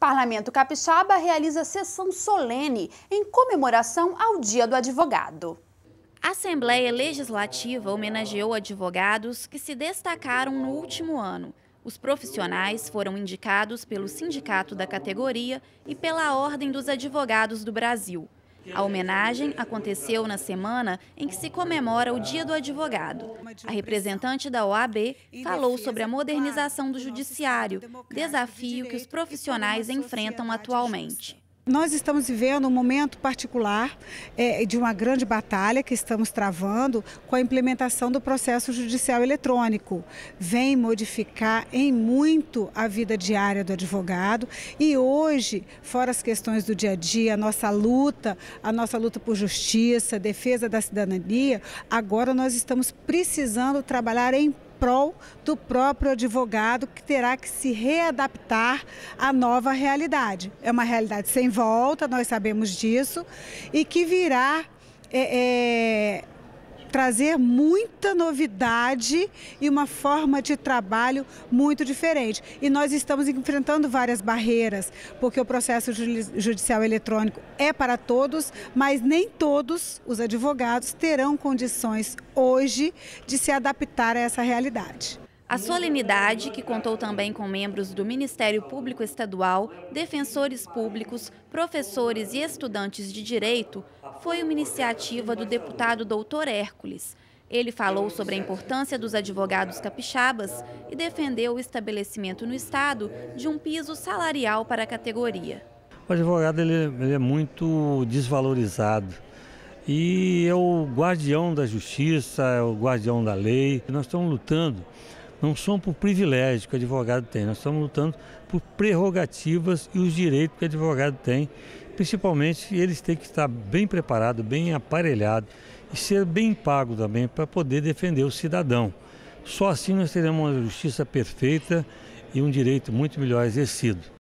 Parlamento Capixaba realiza sessão solene em comemoração ao Dia do Advogado. A Assembleia Legislativa homenageou advogados que se destacaram no último ano. Os profissionais foram indicados pelo sindicato da categoria e pela Ordem dos Advogados do Brasil. A homenagem aconteceu na semana em que se comemora o Dia do Advogado. A representante da OAB falou sobre a modernização do judiciário, desafio que os profissionais enfrentam atualmente. Nós estamos vivendo um momento particular é, de uma grande batalha que estamos travando com a implementação do processo judicial eletrônico. Vem modificar em muito a vida diária do advogado e hoje, fora as questões do dia a dia, a nossa luta, a nossa luta por justiça, defesa da cidadania, agora nós estamos precisando trabalhar em prol do próprio advogado que terá que se readaptar à nova realidade. É uma realidade sem volta, nós sabemos disso, e que virá. É, é, trazer muita novidade e uma forma de trabalho muito diferente. E nós estamos enfrentando várias barreiras, porque o processo judicial eletrônico é para todos, mas nem todos os advogados terão condições hoje de se adaptar a essa realidade. A solenidade, que contou também com membros do Ministério Público Estadual, defensores públicos, professores e estudantes de direito, foi uma iniciativa do deputado Doutor Hércules. Ele falou sobre a importância dos advogados capixabas e defendeu o estabelecimento no Estado de um piso salarial para a categoria. O advogado ele, ele é muito desvalorizado e é o guardião da justiça, é o guardião da lei. Nós estamos lutando não são por privilégio que o advogado tem, nós estamos lutando por prerrogativas e os direitos que o advogado tem. Principalmente, eles têm que estar bem preparados, bem aparelhados e ser bem pago também para poder defender o cidadão. Só assim nós teremos uma justiça perfeita e um direito muito melhor exercido.